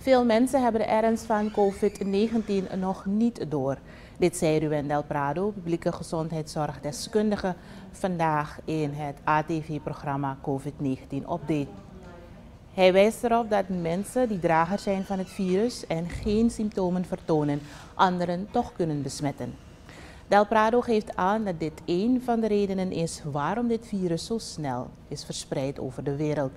Veel mensen hebben de ernst van COVID-19 nog niet door. Dit zei Ruben Del Prado, publieke gezondheidszorgdeskundige, vandaag in het ATV-programma COVID-19 Update. Hij wijst erop dat mensen die drager zijn van het virus en geen symptomen vertonen, anderen toch kunnen besmetten. Del Prado geeft aan dat dit een van de redenen is waarom dit virus zo snel is verspreid over de wereld.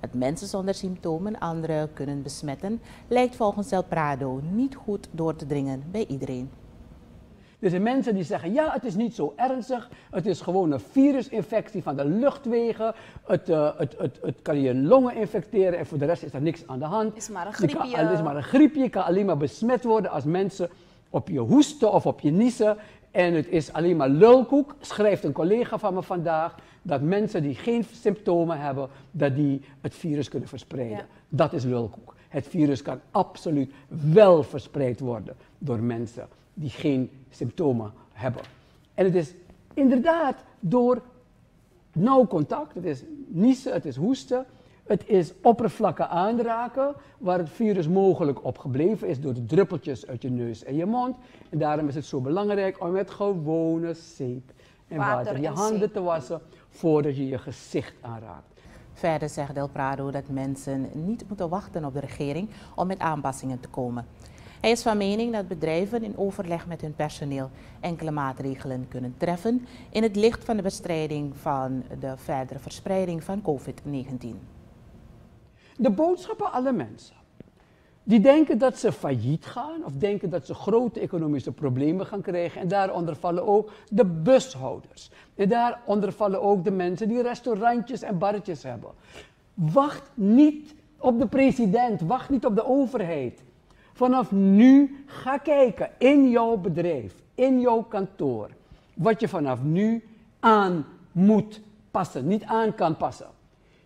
Dat mensen zonder symptomen anderen kunnen besmetten, lijkt volgens Del Prado niet goed door te dringen bij iedereen. Er zijn mensen die zeggen, ja, het is niet zo ernstig. Het is gewoon een virusinfectie van de luchtwegen. Het, uh, het, het, het kan je longen infecteren en voor de rest is er niks aan de hand. Het is maar een griepje. het is maar een griepje. Je kan alleen maar besmet worden als mensen op je hoesten of op je niezen. En het is alleen maar lulkoek, schrijft een collega van me vandaag, dat mensen die geen symptomen hebben, dat die het virus kunnen verspreiden. Dat is lulkoek. Het virus kan absoluut wel verspreid worden door mensen die geen symptomen hebben. En het is inderdaad door nauw contact, het is niezen, het is hoesten, het is oppervlakken aanraken waar het virus mogelijk op gebleven is door de druppeltjes uit je neus en je mond. En daarom is het zo belangrijk om met gewone zeep en water, je handen te wassen voordat je je gezicht aanraakt. Verder zegt Del Prado dat mensen niet moeten wachten op de regering om met aanpassingen te komen. Hij is van mening dat bedrijven in overleg met hun personeel enkele maatregelen kunnen treffen in het licht van de bestrijding van de verdere verspreiding van COVID-19. De boodschap aan alle mensen die denken dat ze failliet gaan of denken dat ze grote economische problemen gaan krijgen. En daaronder vallen ook de bushouders. En daaronder vallen ook de mensen die restaurantjes en barretjes hebben. Wacht niet op de president, wacht niet op de overheid. Vanaf nu ga kijken in jouw bedrijf, in jouw kantoor, wat je vanaf nu aan moet passen, niet aan kan passen.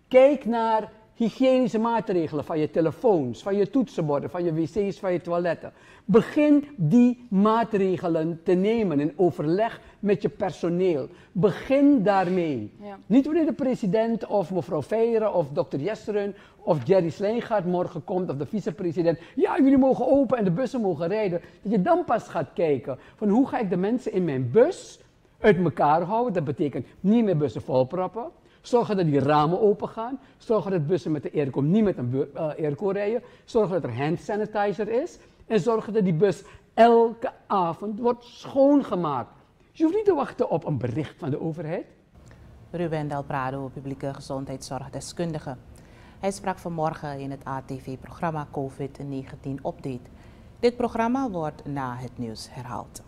Kijk naar hygiënische maatregelen van je telefoons, van je toetsenborden, van je wc's, van je toiletten. Begin die maatregelen te nemen in overleg met je personeel. Begin daarmee. Niet wanneer de president of mevrouw Veijeren of dokter Jesseren of Jerry Sleengaard morgen komt of de vicepresident. Ja, jullie mogen open en de bussen mogen rijden. Dat je dan pas gaat kijken van hoe ga ik de mensen in mijn bus uit elkaar houden. Dat betekent niet meer bussen volproppen. Zorgen dat die ramen open gaan. Zorgen dat bussen met de airco niet met een uh, airco rijden. Zorgen dat er hand sanitizer is. En zorgen dat die bus elke avond wordt schoongemaakt. Je hoeft niet te wachten op een bericht van de overheid. Ruben Del Prado, publieke gezondheidszorgdeskundige. Hij sprak vanmorgen in het ATV-programma COVID-19 Update. Dit programma wordt na het nieuws herhaald.